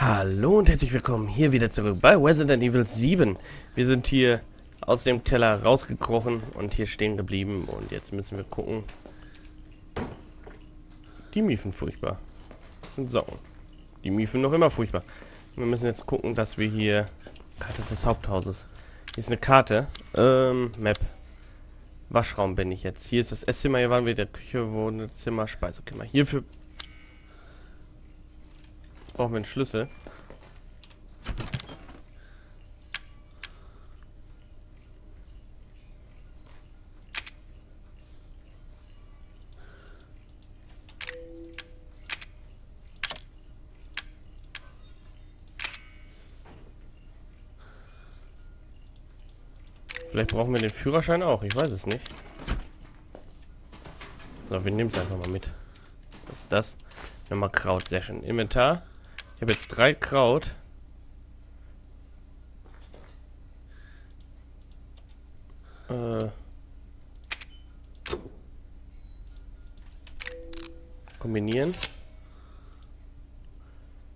Hallo und herzlich willkommen hier wieder zurück bei Resident Evil 7. Wir sind hier aus dem Keller rausgekrochen und hier stehen geblieben und jetzt müssen wir gucken. Die miefen furchtbar. Das sind Socken. Die miefen noch immer furchtbar. Wir müssen jetzt gucken, dass wir hier... Karte des Haupthauses. Hier ist eine Karte. Ähm, Map. Waschraum bin ich jetzt. Hier ist das Esszimmer, hier waren wir der Küche, Wohnzimmer, Speisekammer. Hierfür brauchen wir einen Schlüssel. Vielleicht brauchen wir den Führerschein auch, ich weiß es nicht. So, wir nehmen es einfach mal mit. Was ist das? Nochmal Kraut, sehr schön. Inventar. Ich habe jetzt drei Kraut. Äh. Kombinieren.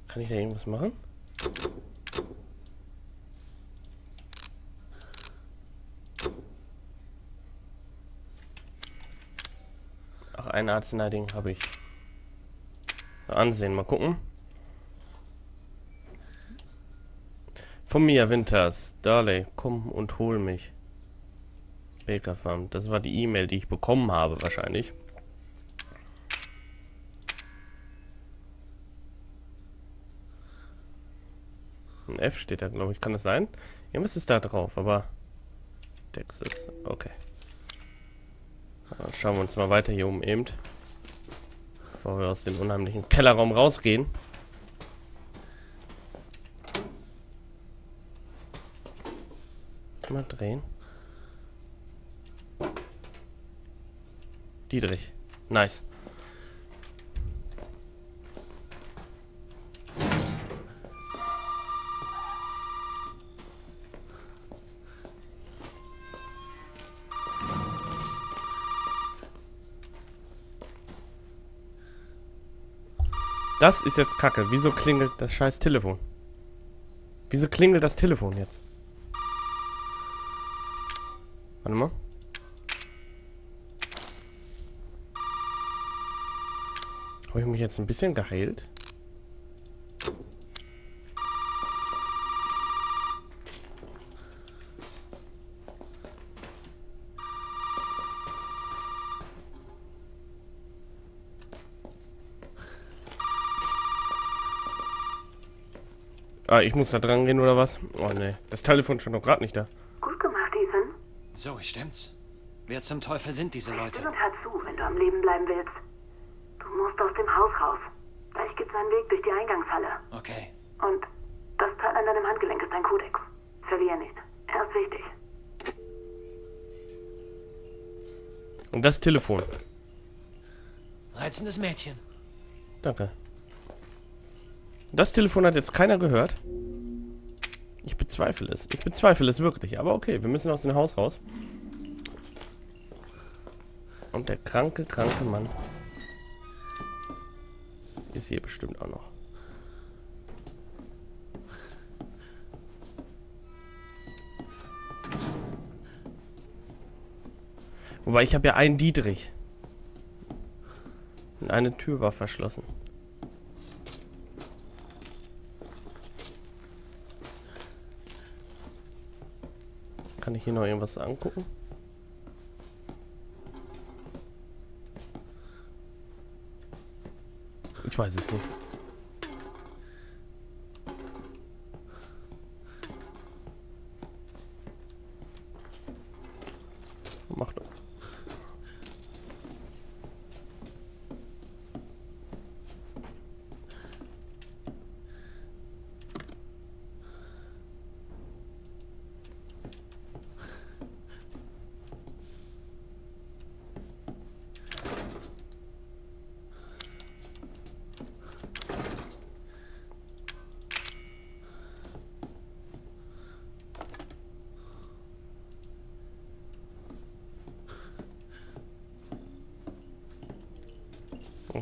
Kann ich da irgendwas machen? Ach, ein Arznei-Ding habe ich. Ansehen, mal gucken. Von mir, Winters. Darley, komm und hol mich. Baker Farm. Das war die E-Mail, die ich bekommen habe, wahrscheinlich. Ein F steht da, glaube ich. Kann das sein? Irgendwas ist da drauf, aber... Texas. Okay. Dann schauen wir uns mal weiter hier oben eben. Bevor wir aus dem unheimlichen Kellerraum rausgehen. Mal drehen. Dietrich. Nice. Das ist jetzt kacke. Wieso klingelt das scheiß Telefon? Wieso klingelt das Telefon jetzt? Warte mal. Habe ich mich jetzt ein bisschen geheilt? Ah, ich muss da dran gehen oder was? Oh ne, das Telefon ist schon noch gerade nicht da. So, stimmt's. Wer zum Teufel sind diese Leute? Still und hör zu, wenn du am Leben bleiben willst. Du musst aus dem Haus raus. Gleich gibt's einen Weg durch die Eingangshalle. Okay. Und das Teil an deinem Handgelenk ist dein Kodex. Verlier nicht. Er ist wichtig. Und das Telefon. Reizendes Mädchen. Danke. Das Telefon hat jetzt keiner gehört. Ich bezweifle es. Ich bezweifle es wirklich. Aber okay, wir müssen aus dem Haus raus. Und der kranke, kranke Mann ist hier bestimmt auch noch. Wobei, ich habe ja einen Dietrich. Und eine Tür war verschlossen. Kann ich hier noch irgendwas angucken? Ich weiß es nicht.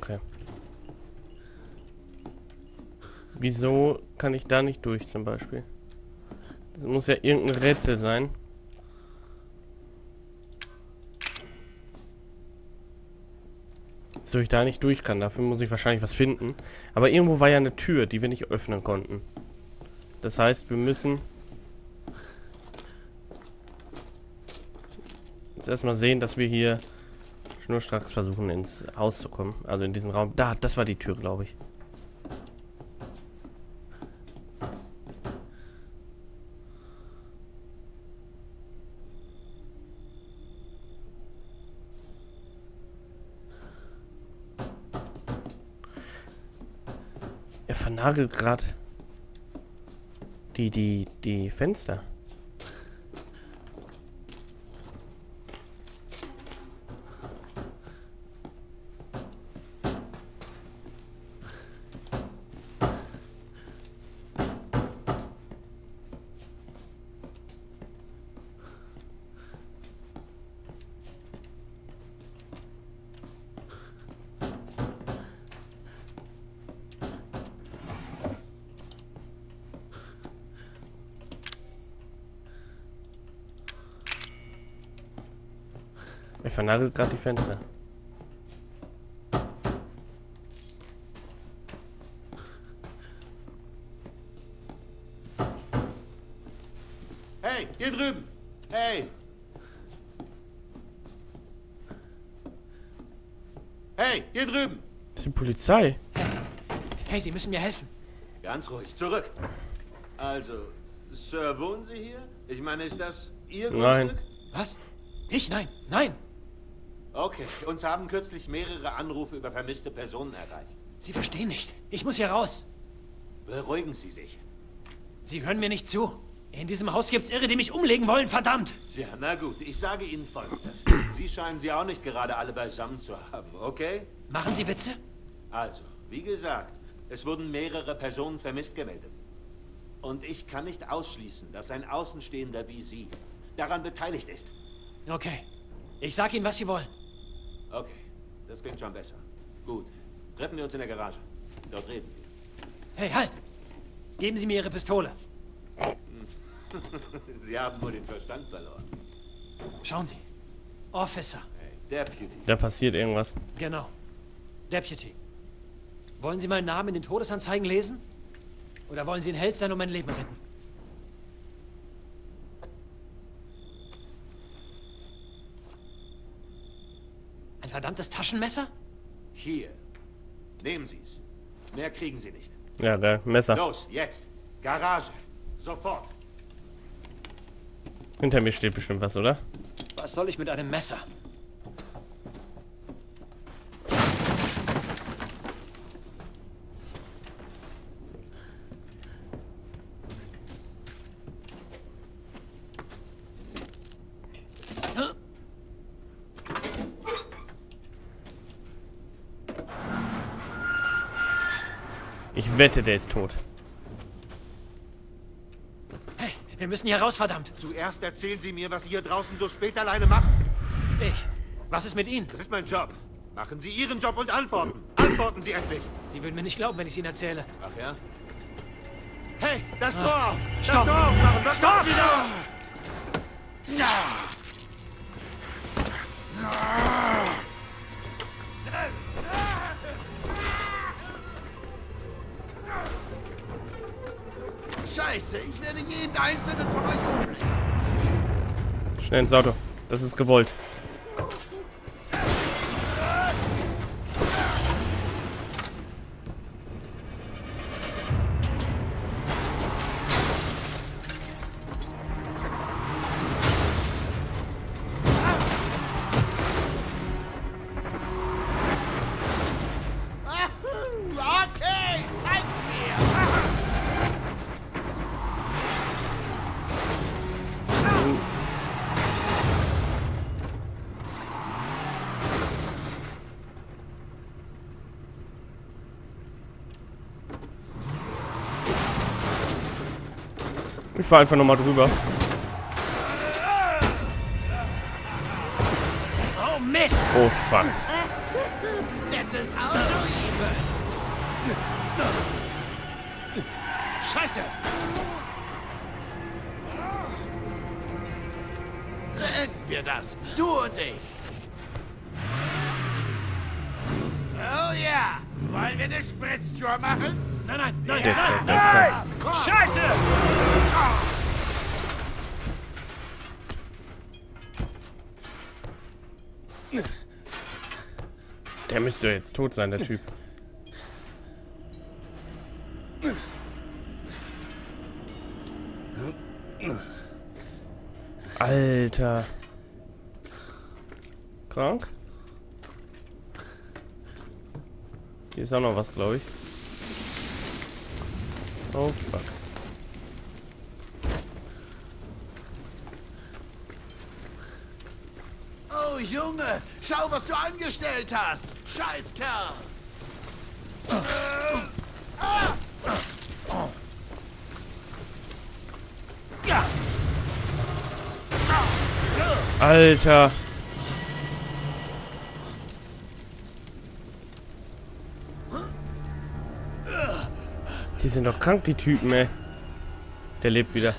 Okay. Wieso kann ich da nicht durch zum Beispiel? Das muss ja irgendein Rätsel sein. Wieso ich da nicht durch kann. Dafür muss ich wahrscheinlich was finden. Aber irgendwo war ja eine Tür, die wir nicht öffnen konnten. Das heißt, wir müssen jetzt erstmal sehen, dass wir hier schnurstracks versuchen, ins Haus zu kommen. Also in diesen Raum. Da, das war die Tür, glaube ich. Er vernagelt gerade die, die, die Fenster. Er vernagelt gerade die Fenster. Hey, hier drüben! Hey! Hey, hier drüben! Das ist die Polizei. Hey, Sie müssen mir helfen. Ganz ruhig, zurück. Also, Sir, wohnen Sie hier? Ich meine, ist das Ihr Nein. Grundstück? Was? Ich? Nein, nein. Okay, uns haben kürzlich mehrere Anrufe über vermisste Personen erreicht. Sie verstehen nicht. Ich muss hier raus. Beruhigen Sie sich. Sie hören mir nicht zu. In diesem Haus gibt's Irre, die mich umlegen wollen, verdammt. Tja, na gut, ich sage Ihnen folgendes. Sie scheinen sie auch nicht gerade alle beisammen zu haben, okay? Machen Sie Witze? Also, wie gesagt, es wurden mehrere Personen vermisst gemeldet. Und ich kann nicht ausschließen, dass ein Außenstehender wie Sie daran beteiligt ist. Okay. Ich sag Ihnen, was Sie wollen. Okay, das klingt schon besser. Gut, treffen wir uns in der Garage. Dort reden wir. Hey, halt! Geben Sie mir Ihre Pistole. Sie haben wohl den Verstand verloren. Schauen Sie. Officer. Hey, Deputy. Da passiert irgendwas. Genau. Deputy. Wollen Sie meinen Namen in den Todesanzeigen lesen? Oder wollen Sie ein Held sein und mein Leben retten? Verdammtes Taschenmesser? Hier. Nehmen Sie es. Mehr kriegen Sie nicht. Ja, der Messer. Los, jetzt. Garage. Sofort. Hinter mir steht bestimmt was, oder? Was soll ich mit einem Messer? Ich wette, der ist tot. Hey, wir müssen hier raus, verdammt. Zuerst erzählen Sie mir, was Sie hier draußen so spät alleine machen. Ich. Was ist mit Ihnen? Das ist mein Job. Machen Sie Ihren Job und antworten. Antworten Sie endlich. Sie würden mir nicht glauben, wenn ich es Ihnen erzähle. Ach ja? Hey, das Tor auf! Das Stopp! Tor aufmachen! Was Stopp! machen Sie da? Scheiße, ich werde jeden einzelnen von euch umbringen. Schnell ins Auto. Das ist gewollt. Ich fahr einfach nochmal drüber. Oh, Mist! Oh, fuck. Scheiße! Beenden wir das. Du und ich. Oh ja. Wollen wir eine Spritztour machen? Nein, nein, nein, krank, der ist krank. Scheiße! Der müsste jetzt tot sein, der Typ. Alter. Krank? Hier ist auch noch was, glaube ich. Oh, fuck. Oh Junge, schau, was du angestellt hast. Scheiß Kerl. Alter. Die sind doch krank, die Typen, ey. Der lebt wieder.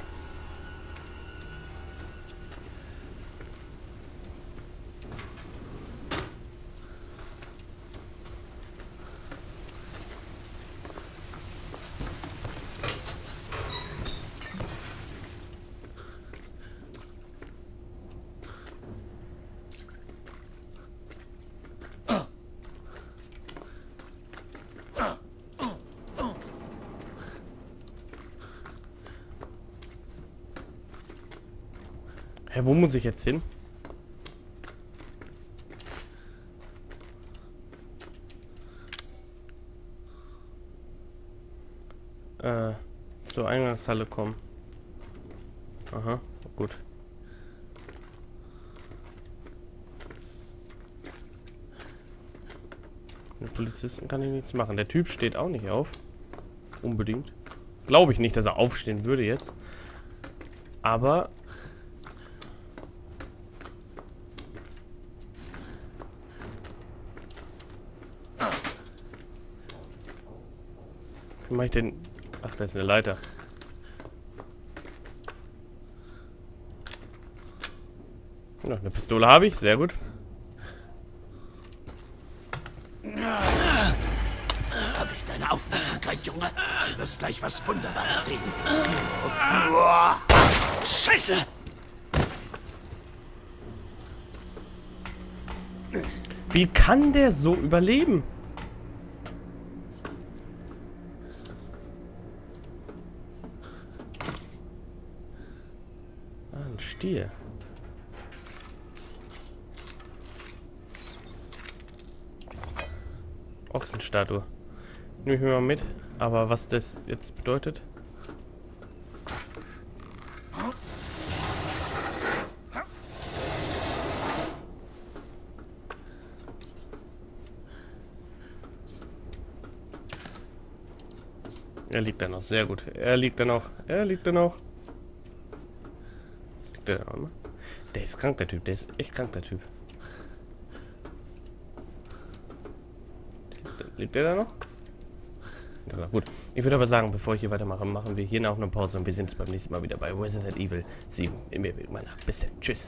Hä, wo muss ich jetzt hin? Äh, zur Eingangshalle kommen. Aha, gut. Mit Polizisten kann ich nichts machen. Der Typ steht auch nicht auf. Unbedingt. Glaube ich nicht, dass er aufstehen würde jetzt. Aber Wie mach ich denn... Ach, da ist eine Leiter. Noch eine Pistole habe ich, sehr gut. Hab ich deine Aufmerksamkeit, Junge? Du wirst gleich was Wunderbares sehen. Scheiße! Wie kann der so überleben? Ein Stier. Ochsenstatue. Nehme ich mir mal mit. Aber was das jetzt bedeutet? Er liegt da noch, sehr gut. Er liegt da noch, er liegt da noch. Der noch? Der ist krank, der Typ. Der ist echt krank, der Typ. Liegt der da noch? Ja, gut. Ich würde aber sagen, bevor ich hier weitermache, machen wir hier noch eine Pause und wir sehen uns beim nächsten Mal wieder bei Resident Evil 7 in mir. Bis dann. Tschüss.